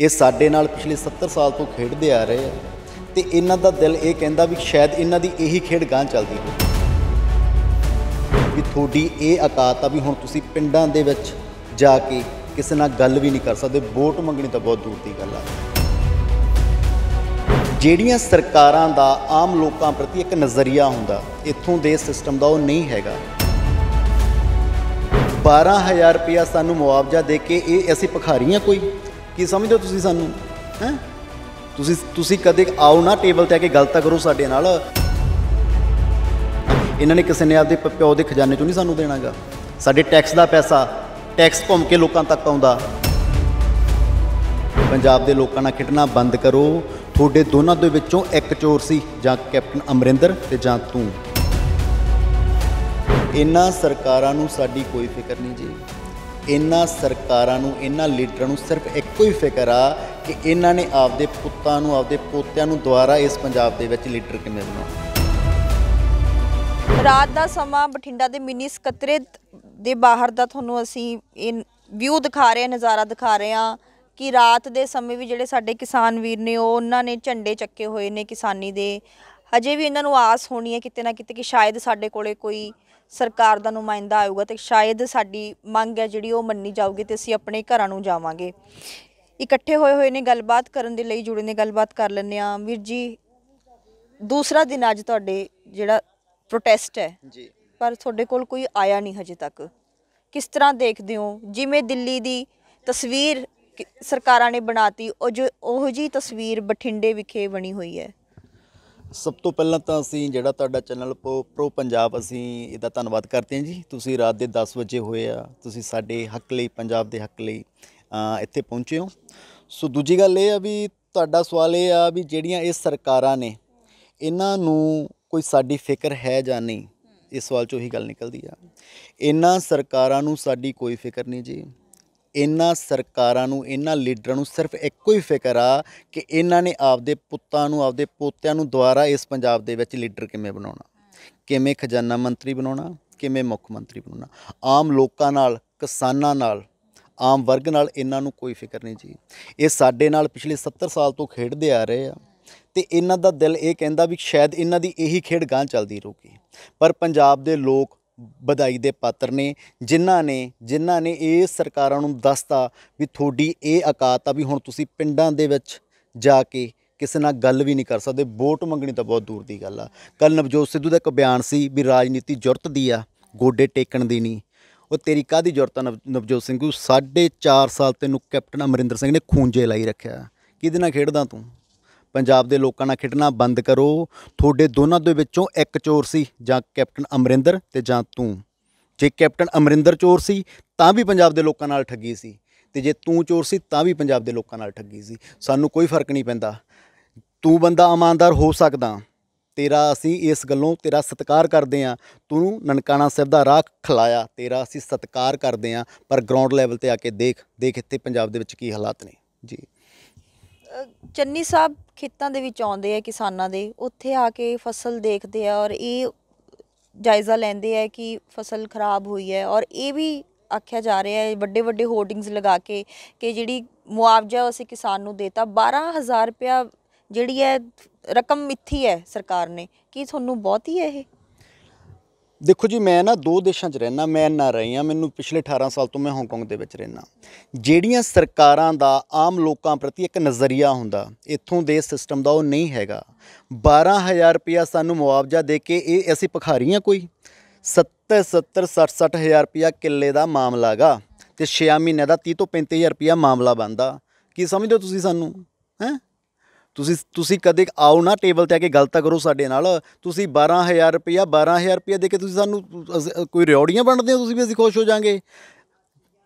ਇਹ ਸਾਡੇ ਨਾਲ ਪਿਛਲੇ 70 ਸਾਲ ਤੋਂ ਖੇਡਦੇ ਆ ਰਹੇ ਆ। ਤੇ ਇਹਨਾਂ ਦਾ ਦਿਲ ਇਹ ਕਹਿੰਦਾ ਵੀ ਸ਼ਾਇਦ ਇਹਨਾਂ ਦੀ ਇਹੀ ਖੇਡ ਗਾਂ ਚੱਲਦੀ ਹੋਵੇ। ਵੀ ਤੁਹਾਡੀ ਇਹ ਔਕਾਤ ਆ ਵੀ ਹੁਣ ਤੁਸੀਂ ਪਿੰਡਾਂ ਦੇ ਵਿੱਚ ਜਾ ਕੇ ਕਿਸੇ ਨਾਲ ਗੱਲ ਵੀ ਨਹੀਂ ਕਰ ਸਕਦੇ। ਵੋਟ ਮੰਗਣੀ ਤਾਂ ਬਹੁਤ ਦੂਰ ਦੀ ਗੱਲ ਆ। ਜਿਹੜੀਆਂ ਸਰਕਾਰਾਂ ਦਾ, ਆਮ ਲੋਕਾਂ ਪ੍ਰਤੀ ਇੱਕ ਨਜ਼ਰੀਆ ਹੁੰਦਾ, ਇੱਥੋਂ ਦੇ ਸਿਸਟਮ ਦਾ ਉਹ ਨਹੀਂ ਹੈਗਾ। 12000 ਰੁਪਇਆ ਸਾਨੂੰ ਮੁਆਵਜ਼ਾ ਦੇ ਕੇ ਇਹ ਅਸੀਂ ਭਖਾਰੀਆਂ ਕੋਈ। ਕੀ ਸਮਝਦੇ ਹੋ ਤੁਸੀਂ ਸਾਨੂੰ? ਹੈ? ਤੁਸੀਂ ਤੁਸੀਂ ਕਦੇ ਆਓ ਨਾ ਟੇਬਲ ਤੇ ਆ ਕੇ ਗੱਲ ਤਾਂ ਕਰੋ ਸਾਡੇ ਨਾਲ। ਇਹਨਾਂ ਨੇ ਕਿਸੇ ਨੇ ਆਪਦੇ ਪ- ਪਿਓ ਦੇ ਖਜ਼ਾਨੇ ਚੋਂ ਨਹੀਂ ਸਾਨੂੰ ਦੇਣਾਗਾ। ਸਾਡੇ ਟੈਕਸ ਦਾ ਪੈਸਾ ਟੈਕਸ ਘੁੰਮ ਕੇ ਲੋਕਾਂ ਤੱਕ ਆਉਂਦਾ। ਪੰਜਾਬ ਦੇ ਲੋਕਾਂ ਨਾਲ ਖੇਡਣਾ ਬੰਦ ਕਰੋ। ਤੁਹਾਡੇ ਦੋਨਾਂ ਦੇ ਵਿੱਚੋਂ ਇੱਕ ਚੋਰ ਸੀ, ਜਾਂ ਕੈਪਟਨ ਅਮਰਿੰਦਰ ਤੇ ਜਾਂ ਤੂੰ। ਇਹਨਾਂ ਸਰਕਾਰਾਂ ਨੂੰ ਸਾਡੀ ਕੋਈ ਫਿਕਰ ਨਹੀਂ ਜੀ। ਇਹਨਾਂ ਸਰਕਾਰਾਂ ਨੂੰ, ਇਹਨਾਂ ਲੀਡਰਾਂ ਨੂੰ ਸਿਰਫ ਇੱਕੋ ਹੀ ਫਿਕਰ ਆ ਕਿ ਇਹਨਾਂ ਨੇ ਆਪਦੇ ਪੁੱਤਾਂ ਨੂੰ, ਆਪਦੇ ਪੋਤਿਆਂ ਨੂੰ ਦੁਬਾਰਾ ਇਸ ਪੰਜਾਬ ਦੇ ਵਿੱਚ ਲੀਡਰ ਕਿਵੇਂ ਬਣਾਉਣਾ। ਰਾਤ ਦਾ ਸਮਾਂ ਬਠਿੰਡਾ ਦੇ ਮਿੰਨੀ ਸਕੱਤਰੇ ਦੇ ਬਾਹਰ ਦਾ ਤੁਹਾਨੂੰ ਅਸੀਂ ਇਹ ਵਿਊ ਦਿਖਾ ਰਹੇ ਹਾਂ, ਨਜ਼ਾਰਾ ਦਿਖਾ ਰਹੇ ਹਾਂ ਕਿ ਰਾਤ ਦੇ ਸਮੇਂ ਵੀ ਜਿਹੜੇ ਸਾਡੇ ਕਿਸਾਨ ਵੀਰ ਨੇ, ਉਹ ਉਹਨਾਂ ਨੇ ਝੰਡੇ ਚੱਕੇ ਹੋਏ ਨੇ ਕਿਸਾਨੀ ਦੇ। ਹਜੇ ਵੀ ਇਹਨਾਂ ਨੂੰ ਆਸ ਹੋਣੀ ਹੈ ਕਿਤੇ ਨਾ ਕਿਤੇ ਕਿ ਸ਼ਾਇਦ ਸਾਡੇ ਕੋਲੇ ਕੋਈ ਸਰਕਾਰ ਦਾ ਨੁਮਾਇੰਦਾ ਆਊਗਾ ਤੇ ਸ਼ਾਇਦ ਸਾਡੀ ਮੰਗ ਹੈ ਜਿਹੜੀ ਉਹ ਮੰਨੀ ਜਾਊਗੀ ਤੇ ਅਸੀਂ ਆਪਣੇ ਘਰਾਂ ਨੂੰ ਜਾਵਾਂਗੇ। ਇਕੱਠੇ ਹੋਏ ਹੋਏ ਨੇ ਗੱਲਬਾਤ ਕਰਨ ਦੇ ਲਈ ਜੁੜੇ ਨੇ ਗੱਲਬਾਤ ਕਰ ਲੈਂਦੇ ਆ ਵੀਰ ਜੀ ਦੂਸਰਾ ਦਿਨ ਅੱਜ ਤੁਹਾਡੇ ਜਿਹੜਾ ਪ੍ਰੋਟੈਸਟ ਹੈ ਜੀ। ਪਰ ਤੁਹਾਡੇ ਕੋਲ ਕੋਈ ਆਇਆ ਨਹੀਂ ਹਜੇ ਤੱਕ। ਕਿਸ ਤਰ੍ਹਾਂ ਦੇਖਦੇ ਹੋ? ਜਿਵੇਂ ਦਿੱਲੀ ਦੀ ਤਸਵੀਰ ਸਰਕਾਰਾਂ ਨੇ ਬਣਾਤੀ ਉਹ ਜੋ ਉਹੋ ਜੀ ਤਸਵੀਰ ਬਠਿੰਡੇ ਵਿਖੇ ਬਣੀ ਹੋਈ ਹੈ। ਸਭ ਤੋਂ ਪਹਿਲਾਂ ਤਾਂ ਅਸੀਂ ਜਿਹੜਾ ਤੁਹਾਡਾ ਚੈਨਲ ਪ੍ਰੋ ਪੰਜਾਬ ਅਸੀਂ ਇਹਦਾ ਧੰਨਵਾਦ ਕਰਦੇ ਹਾਂ ਜੀ। ਤੁਸੀਂ ਰਾਤ ਦੇ 10 ਵਜੇ ਹੋਏ ਆ, ਤੁਸੀਂ ਸਾਡੇ ਹੱਕ ਲਈ, ਪੰਜਾਬ ਦੇ ਹੱਕ ਲਈ ਇੱਥੇ ਪਹੁੰਚੇ ਹੋ। ਸੋ ਦੂਜੀ ਗੱਲ ਇਹ ਆ ਵੀ ਤੁਹਾਡਾ ਸਵਾਲ ਇਹ ਆ ਵੀ ਜਿਹੜੀਆਂ ਇਹ ਸਰਕਾਰਾਂ ਨੇ, ਇਹਨਾਂ ਨੂੰ ਕੋਈ ਸਾਡੀ ਫਿਕਰ ਹੈ ਜਾਂ ਨਹੀਂ? ਇਸ ਸਵਾਲ ਚੋਂ ਹੀ ਗੱਲ ਨਿਕਲਦੀ ਆ। ਇਹਨਾਂ ਸਰਕਾਰਾਂ ਨੂੰ ਸਾਡੀ ਕੋਈ ਫਿਕਰ ਨਹੀਂ ਜੀ। ਇਹਨਾਂ ਸਰਕਾਰਾਂ ਨੂੰ, ਇਹਨਾਂ ਲੀਡਰਾਂ ਨੂੰ ਸਿਰਫ ਇੱਕੋ ਹੀ ਫਿਕਰ ਆ ਕਿ ਇਹਨਾਂ ਨੇ ਆਪਦੇ ਪੁੱਤਾਂ ਨੂੰ, ਆਪਦੇ ਪੋਤਿਆਂ ਨੂੰ ਦੁਆਰਾ ਇਸ ਪੰਜਾਬ ਦੇ ਵਿੱਚ ਲੀਡਰ ਕਿਵੇਂ ਬਣਾਉਣਾ? ਕਿਵੇਂ ਖਜ਼ਾਨਾ ਮੰਤਰੀ ਬਣਾਉਣਾ? ਕਿਵੇਂ ਮੁੱਖ ਮੰਤਰੀ ਬਣਾਉਣਾ? ਆਮ ਲੋਕਾਂ ਨਾਲ, ਕਿਸਾਨਾਂ ਨਾਲ, ਆਮ ਵਰਗ ਨਾਲ ਇਹਨਾਂ ਨੂੰ ਕੋਈ ਫਿਕਰ ਨਹੀਂ ਜੀ। ਇਹ ਸਾਡੇ ਨਾਲ ਪਿਛਲੇ 70 ਸਾਲ ਤੋਂ ਖੇਡਦੇ ਆ ਰਹੇ ਆ ਤੇ ਇਹਨਾਂ ਦਾ ਦਿਲ ਇਹ ਕਹਿੰਦਾ ਵੀ ਸ਼ਾਇਦ ਇਹਨਾਂ ਦੀ ਇਹੀ ਖੇਡ ਗਾਂ ਚੱਲਦੀ ਰਹੂਗੀ। ਪਰ ਪੰਜਾਬ ਦੇ ਲੋਕ ਵਧਾਈ ਦੇ ਪਾਤਰ ਨੇ, ਜਿਨ੍ਹਾਂ ਨੇ ਜਿਨ੍ਹਾਂ ਨੇ ਇਹ ਸਰਕਾਰਾਂ ਨੂੰ ਦੱਸਤਾ ਵੀ ਤੁਹਾਡੀ ਇਹ ਔਕਾਤ ਆ ਵੀ ਹੁਣ ਤੁਸੀਂ ਪਿੰਡਾਂ ਦੇ ਵਿੱਚ ਜਾ ਕੇ ਕਿਸੇ ਨਾਲ ਗੱਲ ਵੀ ਨਹੀਂ ਕਰ ਸਕਦੇ। ਵੋਟ ਮੰਗਣੀ ਤਾਂ ਬਹੁਤ ਦੂਰ ਦੀ ਗੱਲ ਆ। ਕੱਲ ਨਵਜੋਤ ਸਿੱਧੂ ਦਾ ਇੱਕ ਬਿਆਨ ਸੀ ਵੀ ਰਾਜਨੀਤੀ ਜੁਰਤ ਦੀ ਆ, ਗੋਡੇ ਟੇਕਣ ਦੀ ਨਹੀਂ। ਉਹ ਤੇਰੀ ਕਾਦੀ ਜ਼ਰੂਰਤ ਆ ਨਵ- ਨਵਜੋਤ ਸਿੰਘ? ਸਾਢੇ ਚਾਰ ਸਾਲ ਤੈਨੂੰ ਕੈਪਟਨ ਅਮਰਿੰਦਰ ਸਿੰਘ ਨੇ ਖੂੰਜੇ ਲਾਈ ਰੱਖਿਆ। ਕਿਹਦੇ ਨਾਲ ਖੇਡਦਾ ਤੂੰ? ਪੰਜਾਬ ਦੇ ਲੋਕਾਂ ਨਾਲ ਖੇਡਣਾ ਬੰਦ ਕਰੋ। ਤੁਹਾਡੇ ਦੋਨਾਂ ਦੇ ਵਿੱਚੋਂ ਇੱਕ ਚੋਰ ਸੀ, ਜਾਂ ਕੈਪਟਨ ਅਮਰਿੰਦਰ ਤੇ ਜਾਂ ਤੂੰ। ਜੇ ਕੈਪਟਨ ਅਮਰਿੰਦਰ ਚੋਰ ਸੀ, ਤਾਂ ਵੀ ਪੰਜਾਬ ਦੇ ਲੋਕਾਂ ਨਾਲ ਠੱਗੀ ਸੀ। ਤੇ ਜੇ ਤੂੰ ਚੋਰ ਸੀ, ਤਾਂ ਵੀ ਪੰਜਾਬ ਦੇ ਲੋਕਾਂ ਨਾਲ ਠੱਗੀ ਸੀ। ਸਾਨੂੰ ਕੋਈ ਫ਼ਰਕ ਨਹੀਂ ਪੈਂਦਾ। ਤੂੰ ਬੰਦਾ ਇਮਾਨਦਾਰ ਹੋ ਸਕਦਾ। ਤੇਰਾ ਅਸੀਂ ਇਸ ਗੱਲੋਂ ਤੇਰਾ ਸਤਿਕਾਰ ਕਰਦੇ ਆ ਤੂੰ ਨਨਕਾਣਾ ਸਾਹਿਬ ਦਾ ਰਾਹ ਖਲਾਇਆ। ਤੇਰਾ ਅਸੀਂ ਸਤਿਕਾਰ ਕਰਦੇ ਆ ਪਰ ਗਰਾਊਂਡ ਲੈਵਲ ਤੇ ਆ ਕੇ ਦੇਖ ਦੇਖ ਇੱਥੇ ਪੰਜਾਬ ਦੇ ਵਿੱਚ ਕੀ ਹਾਲਾਤ ਨੇ। ਜੀ। ਚੰਨੀ ਸਾਹਿਬ ਖੇਤਾਂ ਦੇ ਵਿੱਚ ਆਉਂਦੇ ਆ ਕਿਸਾਨਾਂ ਦੇ, ਉੱਥੇ ਆ ਕੇ ਫਸਲ ਦੇਖਦੇ ਆ ਔਰ ਇਹ ਜਾਇਜ਼ਾ ਲੈਂਦੇ ਆ ਕਿ ਫਸਲ ਖਰਾਬ ਹੋਈ ਹੈ ਔਰ ਇਹ ਵੀ ਆਖਿਆ ਜਾ ਰਿਹਾ ਹੈ ਵੱਡੇ ਵੱਡੇ ਹੋਰਡਿੰਗਸ ਲਗਾ ਕੇ ਕਿ ਜਿਹੜੀ ਮੁਆਵਜ਼ਾ ਉਹ ਅਸੀਂ ਕਿਸਾਨ ਨੂੰ ਦੇਤਾ 12000 ਰੁਪਇਆ ਜਿਹੜੀ ਹੈ ਰਕਮ ਮਿੱਥੀ ਹੈ ਸਰਕਾਰ ਨੇ, ਕੀ ਤੁਹਾਨੂੰ ਬਹੁਤੀ ਹੈ ਇਹ? ਦੇਖੋ ਜੀ, ਮੈਂ ਨਾ ਦੋ ਦੇਸ਼ਾਂ 'ਚ ਰਹਿਣਾ ਮੈਂ ਨਾ ਰਹੀ ਹਾਂ, ਮੈਨੂੰ ਪਿਛਲੇ 18 ਸਾਲ ਤੋਂ ਮੈਂ ਹਾਂਗਕਾਂਗ ਦੇ ਵਿੱਚ ਰਹਿਣਾ ਜਿਹੜੀਆਂ ਸਰਕਾਰਾਂ ਦਾ ਆਮ ਲੋਕਾਂ ਪ੍ਰਤੀ ਇੱਕ ਨਜ਼ਰੀਆ ਹੁੰਦਾ, ਇੱਥੋਂ ਦੇ ਸਿਸਟਮ ਦਾ ਉਹ ਨਹੀਂ ਹੈਗਾ। 12000 ਰੁਪਇਆ ਸਾਨੂੰ ਮੁਆਵਜ਼ਾ ਦੇ ਕੇ ਇਹ ਅਸੀਂ ਭਖਾਰੀਆਂ ਕੋਈ। 70 70 60 60 ਹਜ਼ਾਰ ਰੁਪਇਆ ਕਿੱਲੇ ਦਾ ਮਾਮਲਾ ਗਾ, ਤੇ 6 ਮਹੀਨਿਆਂ ਦਾ 30 ਤੋਂ 35000 ਰੁਪਇਆ ਮਾਮਲਾ ਬਣਦਾ। ਕੀ ਸਮਝਦੇ ਹੋ ਤੁਸੀਂ ਸਾਨੂੰ? ਹੈ? ਤੁਸੀਂ ਤੁਸੀਂ ਕਦੇ ਆਓ ਨਾ ਟੇਬਲ ਤੇ ਆ ਕੇ ਗੱਲ ਤਾਂ ਕਰੋ ਸਾਡੇ ਨਾਲ। ਤੁਸੀਂ 12000 ਰੁਪਇਆ 12000 ਰੁਪਇਆ ਦੇ ਕੇ ਤੁਸੀਂ ਸਾਨੂੰ, ਅਸ- ਕੋਈ ਰਿਓੜੀਆਂ ਵੰਡਦੇ ਹੋ ਤੁਸੀਂ ਵੀ, ਅਸੀਂ ਖੁਸ਼ ਹੋ ਜਾਾਂਗੇ।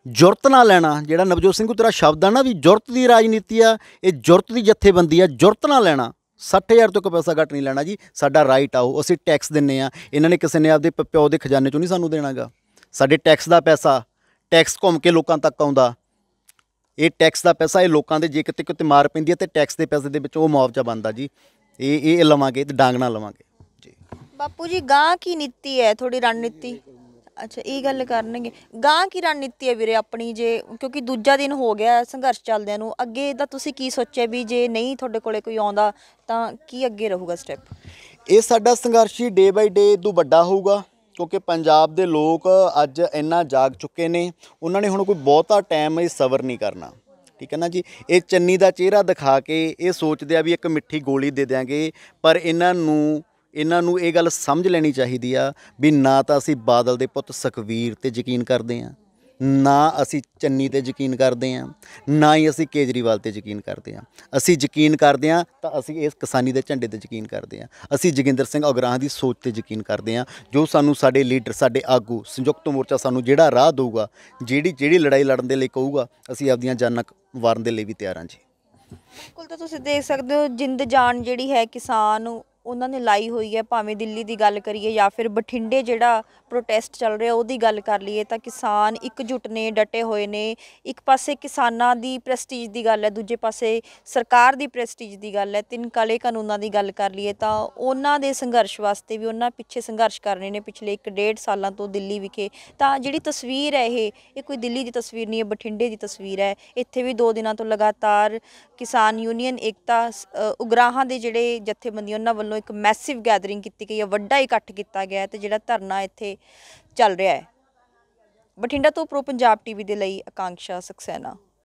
ਜੁਰਤ ਨਾ ਲੈਣਾ, ਜਿਹੜਾ ਨਵਜੋਤ ਸਿੰਘ ਤੇਰਾ ਸ਼ਬਦ ਆ ਨਾ ਵੀ ਜੁਰਤ ਦੀ ਰਾਜਨੀਤੀ ਆ, ਇਹ ਜੁਰਤ ਦੀ ਜਥੇਬੰਦੀ ਆ, ਜੁਰਤ ਨਾ ਲੈਣਾ। 60000 ਤੋਂ ਕੋਈ ਪੈਸਾ ਘੱਟ ਨਹੀਂ ਲੈਣਾ ਜੀ, ਸਾਡਾ ਰਾਈਟ ਆਓ ਅਸੀਂ ਟੈਕਸ ਦਿੰਨੇ ਆ। ਇਹਨਾਂ ਨੇ ਕਿਸੇ ਨੇ ਆਪਦੇ ਪ- ਪਿਓ ਦੇ ਖਜ਼ਾਨੇ ਚੋਂ ਨਹੀਂ ਸਾਨੂੰ ਦੇਣਾਗਾ। ਸਾਡੇ ਟੈਕਸ ਦਾ ਪੈਸਾ ਟੈਕਸ ਘੁੰਮ ਕੇ ਲੋਕਾਂ ਤੱਕ ਆਉਂਦਾ। ਇਹ ਟੈਕਸ ਦਾ ਪੈਸਾ ਇਹ ਲੋਕਾਂ ਦੇ ਜੇ ਕਿਤੇ ਕਿਤੇ ਮਾਰ ਪੈਂਦੀ ਹੈ ਤੇ ਟੈਕਸ ਦੇ ਪੈਸੇ ਦੇ ਵਿੱਚ ਉਹ ਮੁਆਵਜ਼ਾ ਬਣਦਾ ਜੀ। ਇਹ ਇਹ ਲਵਾਂਗੇ ਤੇ ਡਾਂਗ ਨਾਲ ਲਵਾਂਗੇ। ਜੀ। ਬਾਪੂ ਜੀ ਗਾਂ ਕੀ ਨੀਤੀ ਹੈ ਥੋੜੀ ਰਣਨੀਤੀ? ਅੱਛਾ ਇਹ ਗੱਲ ਕਰਨਗੇ। ਗਾਂ ਕੀ ਰਣਨੀਤੀ ਹੈ ਵੀਰੇ ਆਪਣੀ ਜੇ? ਕਿਉਂਕਿ ਦੂਜਾ ਦਿਨ ਹੋ ਗਿਆ ਸੰਘਰਸ਼ ਚੱਲਦਿਆਂ ਨੂੰ। ਅੱਗੇ ਦਾ ਤੁਸੀਂ ਕੀ ਸੋਚਿਆ ਵੀ ਜੇ ਨਹੀਂ ਤੁਹਾਡੇ ਕੋਲੇ ਕੋਈ ਆਉਂਦਾ ਤਾਂ ਕੀ ਅੱਗੇ ਰਹੂਗਾ ਸਟੈਪ ਇਹ ਸਾਡਾ ਸੰਘਰਸ਼ ਹੀ ਡੇ ਬਾਈ ਡੇ ਤੋਂ ਵੱਡਾ ਹੋਊਗਾ। ਕਿਉਂਕਿ ਪੰਜਾਬ ਦੇ ਲੋਕ ਅੱਜ ਇੰਨਾ ਜਾਗ ਚੁੱਕੇ ਨੇ, ਉਹਨਾਂ ਨੇ ਹੁਣ ਕੋਈ ਬਹੁਤਾ ਟਾਈਮ ਇਹ ਸਬਰ ਨਹੀਂ ਕਰਨਾ। ਠੀਕ ਹੈ ਨਾ ਜੀ? ਇਹ ਚੰਨੀ ਦਾ ਚਿਹਰਾ ਦਿਖਾ ਕੇ ਇਹ ਸੋਚਦੇ ਆ ਵੀ ਇੱਕ ਮਿੱਠੀ ਗੋਲੀ ਦੇ ਦਿਆਂਗੇ, ਪਰ ਇਹਨਾਂ ਨੂੰ ਇਹਨਾਂ ਨੂੰ ਇਹ ਗੱਲ ਸਮਝ ਲੈਣੀ ਚਾਹੀਦੀ ਆ ਵੀ ਨਾ ਤਾਂ ਅਸੀਂ ਬਾਦਲ ਦੇ ਪੁੱਤ ਸੁਖਵੀਰ ਤੇ ਯਕੀਨ ਕਰਦੇ ਆ। ਨਾ ਅਸੀਂ ਚੰਨੀ ਤੇ ਯਕੀਨ ਕਰਦੇ ਹਾਂ, ਨਾ ਹੀ ਅਸੀਂ ਕੇਜਰੀਵਾਲ ਤੇ ਯਕੀਨ ਕਰਦੇ ਹਾਂ। ਅਸੀਂ ਯਕੀਨ ਕਰਦੇ ਹਾਂ ਤਾਂ ਅਸੀਂ ਇਸ ਕਿਸਾਨੀ ਦੇ ਝੰਡੇ ਤੇ ਯਕੀਨ ਕਰਦੇ ਹਾਂ। ਅਸੀਂ ਜੋਗਿੰਦਰ ਸਿੰਘ ਉਗਰਾਹਾਂ ਦੀ ਸੋਚ ਤੇ ਯਕੀਨ ਕਰਦੇ ਹਾਂ, ਜੋ ਸਾਨੂੰ ਸਾਡੇ ਲੀਡਰ, ਸਾਡੇ ਆਗੂ, ਸੰਯੁਕਤ ਮੋਰਚਾ ਸਾਨੂੰ ਜਿਹੜਾ ਰਾਹ ਦੇਊਗਾ, ਜਿਹੜੀ ਜਿਹੜੀ ਲੜਾਈ ਲੜਨ ਦੇ ਲਈ ਕਹੂਗਾ, ਅਸੀਂ ਆਪਦੀਆਂ ਜਾਨਾਂ ਵਾਰਨ ਦੇ ਲਈ ਵੀ ਤਿਆਰ ਹਾਂ ਜੀ। ਬਿਲਕੁਲ ਤਾਂ ਤੁਸੀਂ ਦੇਖ ਸਕਦੇ ਹੋ, ਜਿੰਦ ਜਾਨ ਜਿਹੜੀ ਹੈ ਕਿਸਾਨ ਉਹਨਾਂ ਨੇ ਲਾਈ ਹੋਈ ਹੈ, ਭਾਵੇਂ ਦਿੱਲੀ ਦੀ ਗੱਲ ਕਰੀਏ ਜਾਂ ਫਿਰ ਬਠਿੰਡੇ ਜਿਹੜਾ ਪ੍ਰੋਟੈਸਟ ਚੱਲ ਰਿਹਾ, ਉਹਦੀ ਗੱਲ ਕਰ ਲਈਏ ਤਾਂ ਕਿਸਾਨ ਇਕਜੁੱਟ ਨੇ, ਡਟੇ ਹੋਏ ਨੇ। ਇੱਕ ਪਾਸੇ ਕਿਸਾਨਾਂ ਦੀ ਪ੍ਰੈਸਟੀਜ ਦੀ ਗੱਲ ਹੈ, ਦੂਜੇ ਪਾਸੇ ਸਰਕਾਰ ਦੀ ਪ੍ਰੈਸਟੀਜ ਦੀ ਗੱਲ ਹੈ। ਤਿੰਨ ਕਾਲੇ ਕਾਨੂੰਨਾਂ ਦੀ ਗੱਲ ਕਰ ਲਈਏ ਤਾਂ ਉਹਨਾਂ ਦੇ ਸੰਘਰਸ਼ ਵਾਸਤੇ ਵੀ ਉਹਨਾਂ ਪਿੱਛੇ ਸੰਘਰਸ਼ ਕਰ ਰਹੇ ਨੇ ਪਿਛਲੇ 1.5 ਸਾਲਾਂ ਤੋਂ ਦਿੱਲੀ ਵਿਖੇ। ਤਾਂ ਜਿਹੜੀ ਤਸਵੀਰ ਹੈ ਇਹ ਇਹ ਕੋਈ ਦਿੱਲੀ ਦੀ ਤਸਵੀਰ ਨਹੀਂ ਹੈ, ਬਠਿੰਡੇ ਦੀ ਤਸਵੀਰ ਹੈ। ਇੱਥੇ ਵੀ ਦੋ ਦਿਨਾਂ ਤੋਂ ਲਗਾਤਾਰ ਕਿਸਾਨ ਯੂਨੀਅਨ ਏਕਤਾ ਉਗਰਾਹਾਂ ਦੇ ਜਿਹੜੇ ਜਥੇਬੰਦੀਆਂ ਉਹਨਾਂ ਵੱਲੋਂ ਇੱਕ ਮੈਸਿਵ ਗੈਦਰਿੰਗ ਕੀਤੀ ਗਈ ਹੈ, ਵੱਡਾ ਇਕੱਠ ਕੀਤਾ ਗਿਆ ਹੈ ਤੇ ਜਿਹੜਾ ਧਰਨਾ ਇੱਥੇ ਚੱਲ ਰਿਹਾ ਹੈ। ਬਠਿੰਡਾ ਤੋਂ ਪ੍ਰੋ ਪੰਜਾਬ ਟੀਵੀ ਦੇ ਲਈ ਆਕਾਂक्षा ਸਕਸੈਨਾ।